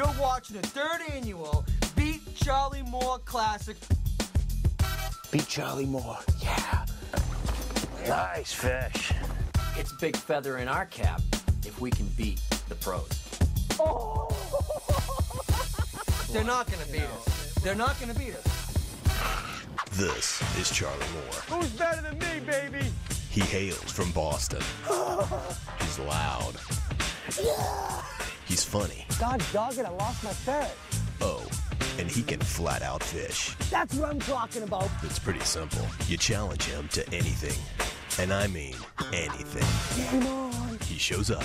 You're watching the third annual Beat Charlie Moore Classic. Beat Charlie Moore. Yeah. Nice fish. It's a big feather in our cap if we can beat the pros. They're not gonna beat us. They're not gonna beat us. This is Charlie Moore. Who's better than me, baby? He hails from Boston. He's loud. He's funny. God dog it, I lost my ferret. Oh, and he can flat out fish. That's what I'm talking about. It's pretty simple. You challenge him to anything. And I mean anything. Game on. He shows up,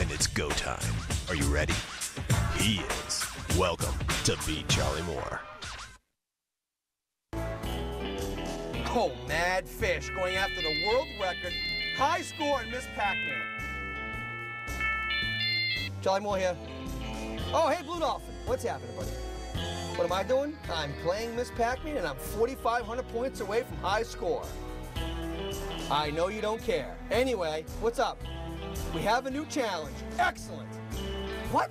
and it's go time. Are you ready? He is. Welcome to Beat Charlie Moore. Oh, mad fish going after the world record. High score in Miss Pac-Man. Charlie Moore here. Oh, hey, Blue Dolphin. What's happening, buddy? What am I doing? I'm playing Miss Pac-Man, and I'm 4,500 points away from high score. I know you don't care. Anyway, what's up? We have a new challenge. Excellent. What?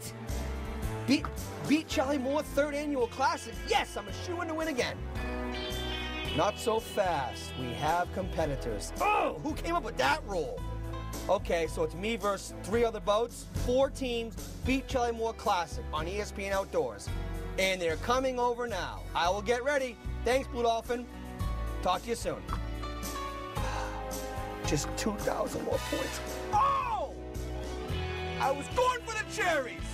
Beat, beat Charlie Moore third annual classic. Yes, I'm a shoe in to win again. Not so fast. We have competitors. Oh, who came up with that rule? Okay, so it's me versus three other boats. Four teams beat Charlie Moore Classic on ESPN Outdoors. And they're coming over now. I will get ready. Thanks, Blue Dolphin. Talk to you soon. Just 2,000 more points. Oh! I was going for the cherries!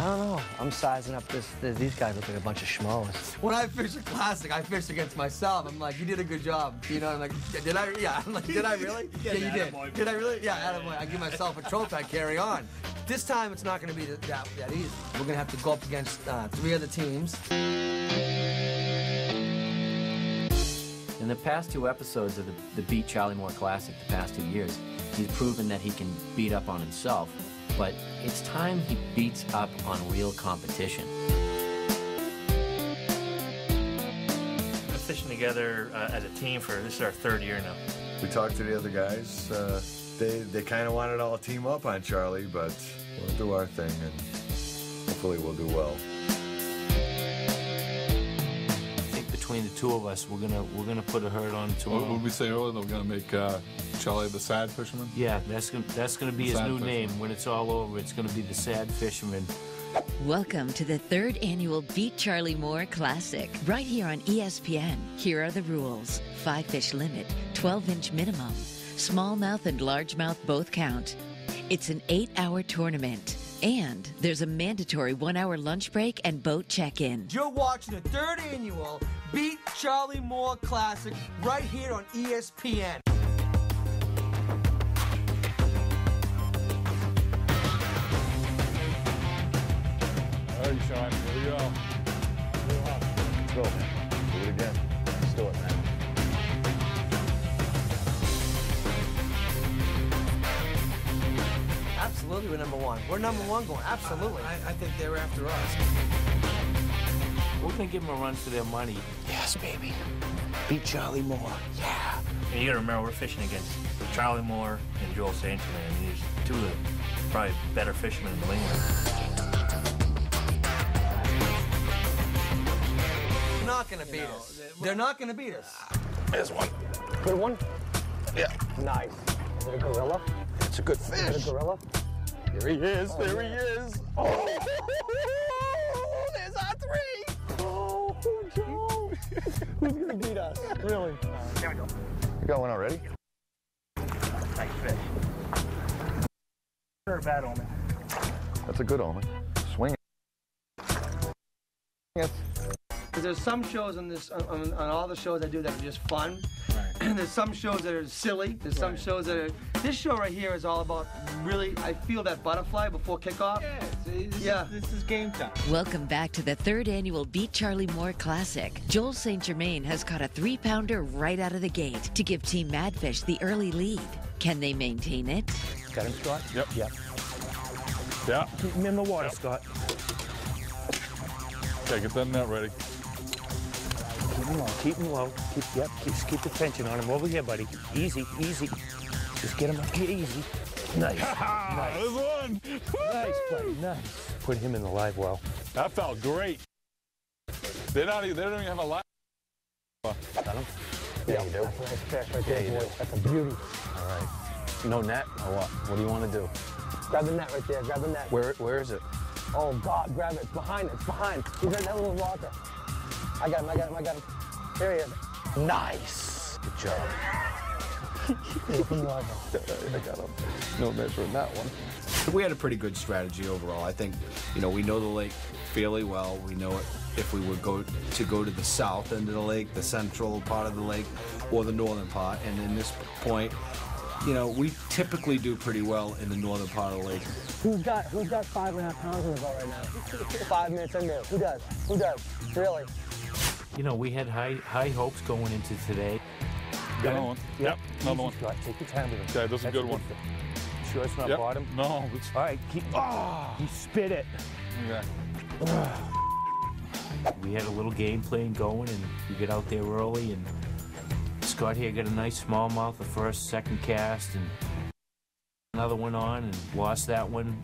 I don't know. I'm sizing up this. this these guys look like a bunch of schmoes. When I fish a classic, I fish against myself. I'm like, you did a good job. You know, I'm like, did I? Yeah, I'm like, did I really? yeah, you did. Did I really? Yeah, attaboy. I give myself a trophy. I carry on. This time, it's not going to be that, that, that easy. We're going to have to go up against uh, three other teams. In the past two episodes of the, the Beat Charlie Moore Classic, the past two years, he's proven that he can beat up on himself. But it's time he beats up on real competition. We're fishing together uh, as a team for this is our third year now. We talked to the other guys. Uh, they they kind of wanted all team up on Charlie, but we'll do our thing and hopefully we'll do well. Between the two of us, we're gonna we're gonna put a hurt on What tomorrow. would we say earlier? That we're gonna make uh, Charlie the sad fisherman. Yeah, that's gonna that's gonna be his Sad new fisherman. name when it's all over. It's gonna be the Sad Fisherman. Welcome to the third annual Beat Charlie Moore Classic, right here on E ESPN. Here are the rules five fish limit, 12 inch minimum. Smallmouth and largemouth both count. It's an eight hour tournament. And there's a mandatory one hour lunch break and boat check in. You're watching the third annual Beat Charlie Moore Classic right here on ESPN. All right, Sean. Here we go. Let's go, man. Do it again. Let's do it, man. Absolutely, we're number one. We're number one going. Absolutely. I, I think they're after us. We're gonna give them a run for their money. Yes, baby. Beat Charlie Moore. Yeah. And you gotta remember, we're fishing against Charlie Moore and Joel Saint Germain. These two of the probably better fishermen in the league. They're not going to beat us. They're not going to beat us. There's one. Good one. Yeah. Nice. Is it a gorilla? It's a good fish. Is fish. it a gorilla? Oh, there he is. There he is. Oh, there's our three. Oh, Joe. Who's gonna beat us? Really? Uh, you got one already? Nice fish. Or a bad omen. That's a good omen. Swing it. Because there's some shows on this, on, on all the shows I do that are just fun. And there's some shows that are silly. There's some shows that are. This show right here is all about really. I feel that butterfly before kickoff. Yeah. This is game time. Welcome back to the third annual Beat Charlie Moore Classic. Joel St. Germain has caught a three pounder right out of the gate to give Team Madfish the early lead. Can they maintain it? Got him, Scott? Yep. Yep. Yeah. Keep him in the water, Scott. Okay, get that net ready. Keep Come on, keep him low. Keep, yep, keep, keep the tension on him. Over here, buddy. Easy, easy. Just get him up. Get easy. Nice. nice. There's one. Nice, buddy. Nice. Put him in the live well. That felt great. They're not. even- They don't even have a live. Got him? Yeah, you do. That's a nice fish right there, boy. That's a beauty. All right. No net or what? What do you want to do? Grab the net right there. Grab the net. Where Where is it? Oh, God, grab it. It's behind it. It's behind. He's in that little locker. I got him. I got him. I got him. Here he is. Nice. Good job. I got him. No measure in that one. We had a pretty good strategy overall. I think, you know, we know the lake fairly well. We know it if we would go to go to the south end of the lake, the central part of the lake, or the northern part. And in this point, you know, we typically do pretty well in the northern part of the lake. Who's got Who's got five and a half pounds in the boat right now? Five minutes in there. Who does? Who does? Really? You know, we had high high hopes going into today. Got Another one. Yep, another Easy, one. Scott. Take your time with him. Okay, that's a good one. fish. Sure it's not Yep. bottom? No. It's, All right, keep. Ah! Oh, he spit it. okay. We had a little game plan going, and we get out there early, and Scott here got a nice smallmouth the first, second cast, and another one on, and lost that one.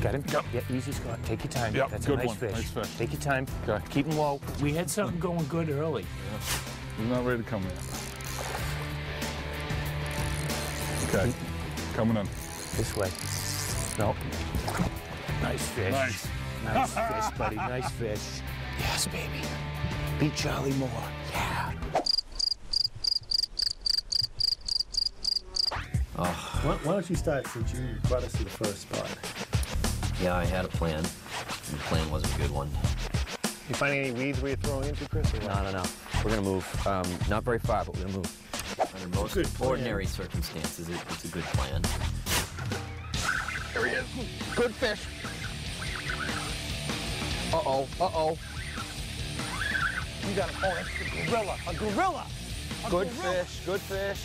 Got him? Yep. Yeah, easy, Scott. Take your time. Yep, That's good a nice one. fish. Nice fish. Take your time. Okay. Keep him low. We had something going good early. He's not ready to come in. Okay. Coming in. This way. No. Nice fish. Nice. Nice fish, buddy. Nice fish. Yes, baby. Beat Charlie Moore. Yeah. Why, why don't you start since you brought us to the first spot? Yeah, I had a plan. and The plan wasn't a good one. You finding any weeds where you're throwing into, Chris? Or? No, no, no. We're gonna move. Um, not very far, but we're gonna move. Under most Good plan. ordinary circumstances, it, it's a good plan. There he is. Good fish. Uh-oh, uh-oh. You got him. Oh, that's a gorilla. A gorilla. A Good gorilla. fish, good fish.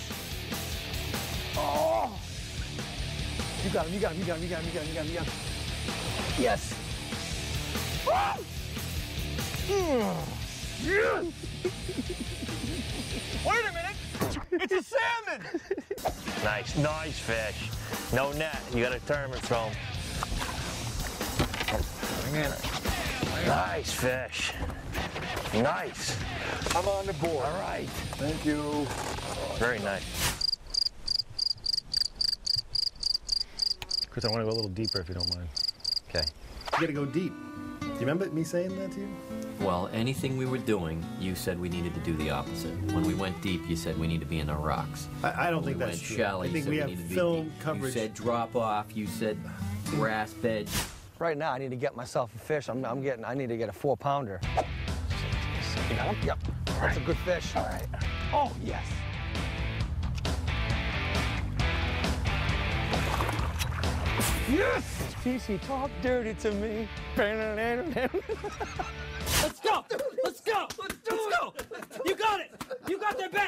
Oh. You got him. You got him. You got him. You got him. You got him. You got him. You got him. Yes. Ah! Yes. Wait a minute. It's a salmon. Nice, nice fish. No net. You got to turn and throw 'em. Nice fish. Nice. I'm on the board. All right. Thank you. Very nice. Chris, I want to go a little deeper if you don't mind. Okay. You got to go deep. Do you remember me saying that to you? Well, anything we were doing, you said we needed to do the opposite. When we went deep, you said we need to be in the rocks. I, I don't When think we that's went true. shallow, I you think we we have need to be film deep. coverage. You said drop off. You said grass bed. Right now, I need to get myself a fish. I'm, I'm getting. I need to get a four pounder. You got him? Yep. That's a good fish. All right. Oh yes. Yes. TC, talk dirty to me. Let's go. Let's go. Let's do go. You got it. You got their back.